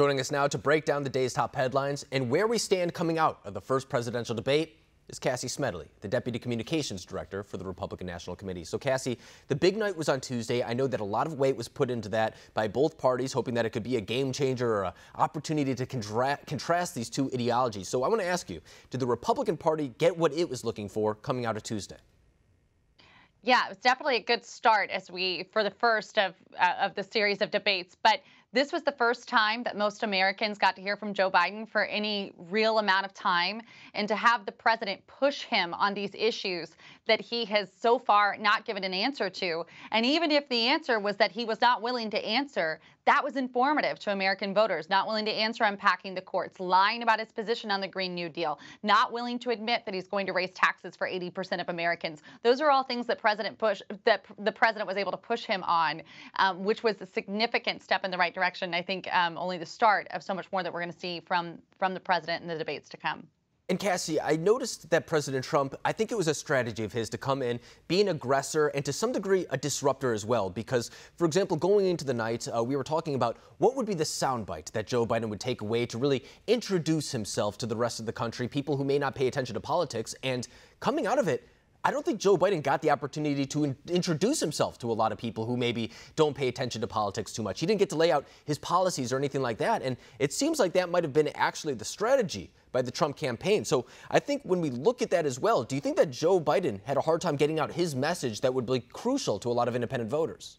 Joining us now to break down the day's top headlines and where we stand coming out of the first presidential debate is Cassie Smedile, the Deputy Communications Director for the Republican National Committee. So, Cassie, the big night was on Tuesday. I know that a lot of weight was put into that by both parties, hoping that it could be a game changer or an opportunity to contra contrast these two ideologies. So, I want to ask you did the Republican Party get what it was looking for coming out of Tuesday? Yeah, it was definitely a good start as we for the first of uh, of the series of debates, but this was the first time that most Americans got to hear from Joe Biden for any real amount of time. And to have the president push him on these issues that he has so far not given an answer to. And even if the answer was that he was not willing to answer, that was informative to American voters. Not willing to answer unpacking the courts, lying about his position on the Green New Deal, not willing to admit that he's going to raise taxes for 80% of Americans. Those are all things that President Bush, that the president was able to push him on, um, which was a significant step in the right direction direction. I think um, only the start of so much more that we're going to see from from the president in the debates to come. And Cassie, I noticed that President Trump, I think it was a strategy of his to come in, be an aggressor, and to some degree a disruptor as well. Because, for example, going into the night, uh, we were talking about what would be the soundbite that Joe Biden would take away to really introduce himself to the rest of the country, people who may not pay attention to politics. And coming out of it, I don't think Joe Biden got the opportunity to in introduce himself to a lot of people who maybe don't pay attention to politics too much. He didn't get to lay out his policies or anything like that. And it seems like that might have been actually the strategy by the Trump campaign. So I think when we look at that as well, do you think that Joe Biden had a hard time getting out his message that would be crucial to a lot of independent voters?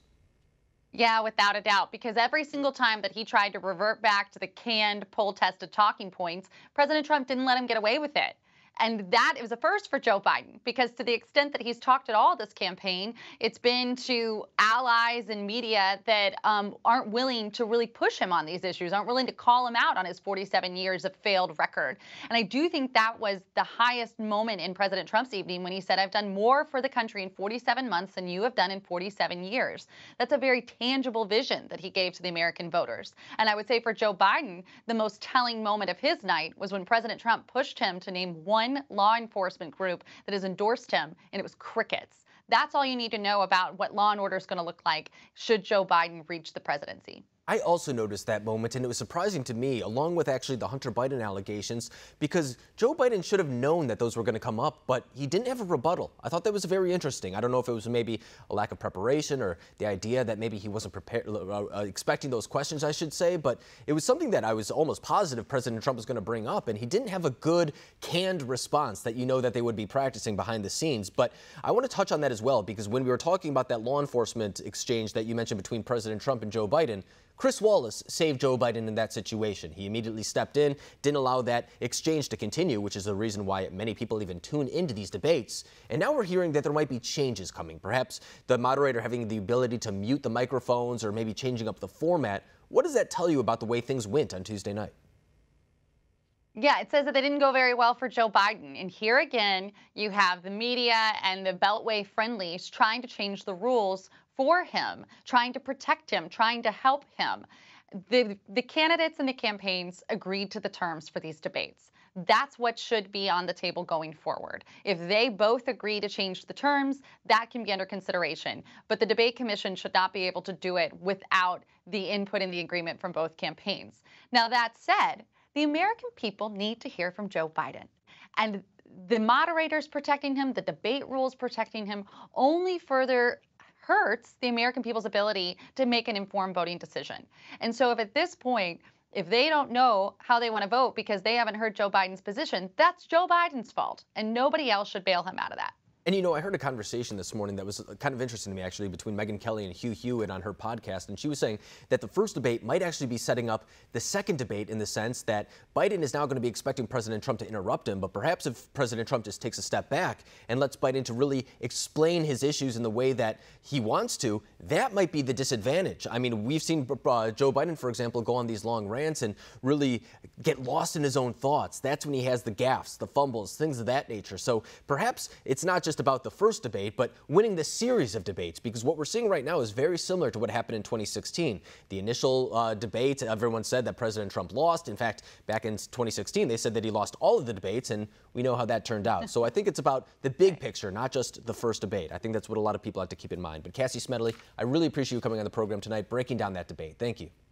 Yeah, without a doubt, because every single time that he tried to revert back to the canned, poll tested talking points, President Trump didn't let him get away with it. And that is a first for Joe Biden because to the extent that he's talked at all this campaign, it's been to allies and media that um, aren't willing to really push him on these issues, aren't willing to call him out on his 47 years of failed record. And I do think that was the highest moment in President Trump's evening when he said, I've done more for the country in 47 months than you have done in 47 years. That's a very tangible vision that he gave to the American voters. And I would say for Joe Biden, the most telling moment of his night was when President Trump pushed him to name one one law enforcement group that has endorsed him, and it was crickets. That's all you need to know about what law and order is going to look like should Joe Biden reach the presidency. I also noticed that moment, and it was surprising to me, along with actually the Hunter Biden allegations, because Joe Biden should have known that those were going to come up, but he didn't have a rebuttal. I thought that was very interesting. I don't know if it was maybe a lack of preparation or the idea that maybe he wasn't prepared, uh, uh, expecting those questions, I should say, but it was something that I was almost positive President Trump was going to bring up, and he didn't have a good canned response that you know that they would be practicing behind the scenes. But I want to touch on that as well, because when we were talking about that law enforcement exchange that you mentioned between President Trump and Joe Biden, Chris Wallace saved Joe Biden in that situation. He immediately stepped in, didn't allow that exchange to continue, which is the reason why many people even tune into these debates. And now we're hearing that there might be changes coming. Perhaps the moderator having the ability to mute the microphones or maybe changing up the format. What does that tell you about the way things went on Tuesday night? Yeah, it says that they didn't go very well for Joe Biden. And here again, you have the media and the Beltway friendlies trying to change the rules for him, trying to protect him, trying to help him. The, the candidates and the campaigns agreed to the terms for these debates. That's what should be on the table going forward. If they both agree to change the terms, that can be under consideration. But the debate commission should not be able to do it without the input and the agreement from both campaigns. Now, that said, the American people need to hear from Joe Biden. And the moderators protecting him, the debate rules protecting him, only further hurts the American people's ability to make an informed voting decision. And so if at this point, if they don't know how they want to vote because they haven't heard Joe Biden's position, that's Joe Biden's fault. And nobody else should bail him out of that. And you know, I heard a conversation this morning that was kind of interesting to me actually between Megyn Kelly and Hugh Hewitt on her podcast. And she was saying that the first debate might actually be setting up the second debate in the sense that Biden is now going to be expecting President Trump to interrupt him. But perhaps if President Trump just takes a step back and lets Biden to really explain his issues in the way that he wants to, that might be the disadvantage. I mean, we've seen uh, Joe Biden, for example, go on these long rants and really get lost in his own thoughts. That's when he has the gaffes, the fumbles, things of that nature. So perhaps it's not just just about the first debate, but winning the series of debates, because what we're seeing right now is very similar to what happened in 2016. The initial uh, debate, everyone said that President Trump lost. In fact, back in 2016, they said that he lost all of the debates, and we know how that turned out. so I think it's about the big picture, not just the first debate. I think that's what a lot of people have to keep in mind. But Cassie Smedile, I really appreciate you coming on the program tonight, breaking down that debate. Thank you.